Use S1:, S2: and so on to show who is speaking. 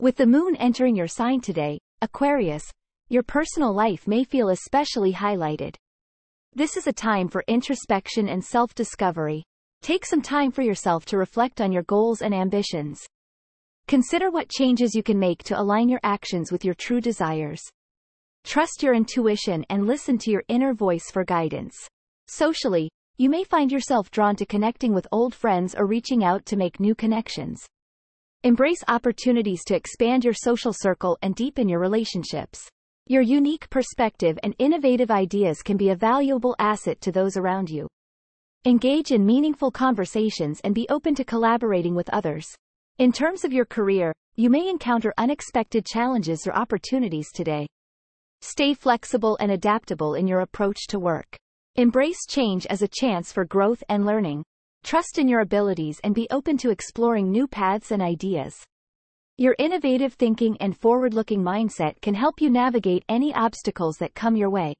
S1: With the moon entering your sign today, Aquarius, your personal life may feel especially highlighted. This is a time for introspection and self-discovery. Take some time for yourself to reflect on your goals and ambitions. Consider what changes you can make to align your actions with your true desires. Trust your intuition and listen to your inner voice for guidance. Socially, you may find yourself drawn to connecting with old friends or reaching out to make new connections. Embrace opportunities to expand your social circle and deepen your relationships. Your unique perspective and innovative ideas can be a valuable asset to those around you. Engage in meaningful conversations and be open to collaborating with others. In terms of your career, you may encounter unexpected challenges or opportunities today. Stay flexible and adaptable in your approach to work. Embrace change as a chance for growth and learning. Trust in your abilities and be open to exploring new paths and ideas. Your innovative thinking and forward-looking mindset can help you navigate any obstacles that come your way.